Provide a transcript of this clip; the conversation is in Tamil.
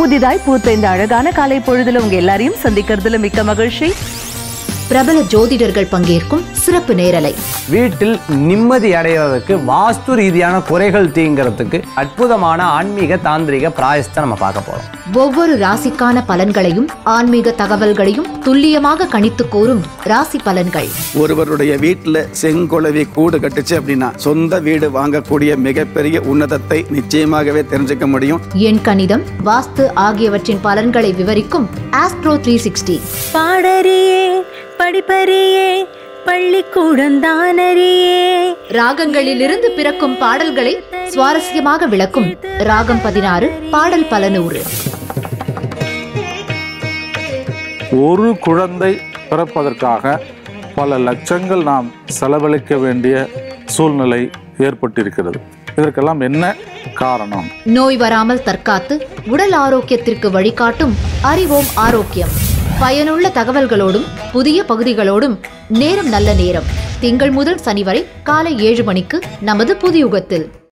புதிதாய் பூத்த இந்த அழகான காலை பொழுதுல உங்க எல்லாரையும் சந்திக்கிறதுல மிக்க மகிழ்ச்சி. பிரபல ஜோதிடர்கள் பங்கேற்கும் சிறப்பு நேரலை. வீட்டில் நிம்மதி அடைகிறதுக்கு வாஸ்து ரீதியான குறைகள் தீங்கிறதுக்கு அற்புதமான ஆன்மீக தாந்திரிக பிராயசத்தை நம்ம பார்க்க போறோம். ஒவ்வொரு ராசிக்கான பலன்களையும் ஆன்மீக தகவல்களையும் துல்லியமாக கணித்து கூறும் ராசி பலன்கள். ஒருவருடைய வீட்டில் செங்குளவி கூடு கட்டுச்சு அப்படின்னா சொந்த வீடு வாங்கக்கூடிய மிகப்பெரிய உன்னதத்தை நிச்சயமாகவே தெரிஞ்சுக்க முடியும். எண் கணிதம் வாஸ்து ஆகியவற்றின் பலன்களை விவரிக்கும் ஆஸ்ட்ரோ த்ரீ சிக்ஸ்டி பாடறியே படிப்பறியே பள்ளிக்கூடந்தானறியே ராகங்களிலிருந்து பிறக்கும் பாடல்களை சுவாரஸ்யமாக விளக்கும் ராகம் பதினாறு பாடல் பலநூறு. ஒரு குழந்தை பிறப்பதற்காக பல லட்சங்கள் நாம் செலவழிக்க வேண்டிய சூழ்நிலை ஏற்பட்டிருக்கிறது. இதற்கெல்லாம் என்ன காரணம்? நோய் வராமல் தற்காத்து உடல் ஆரோக்கியத்திற்கு வழிகாட்டும் அறிவோம் ஆரோக்கியம். பயனுள்ள தகவல்களோடும் புதிய பகுதிகளோடும் நேரம் நல்ல நேரம். திங்கள் முதல் சனி வரை காலை ஏழு மணிக்கு நமது புதியுகத்தில்.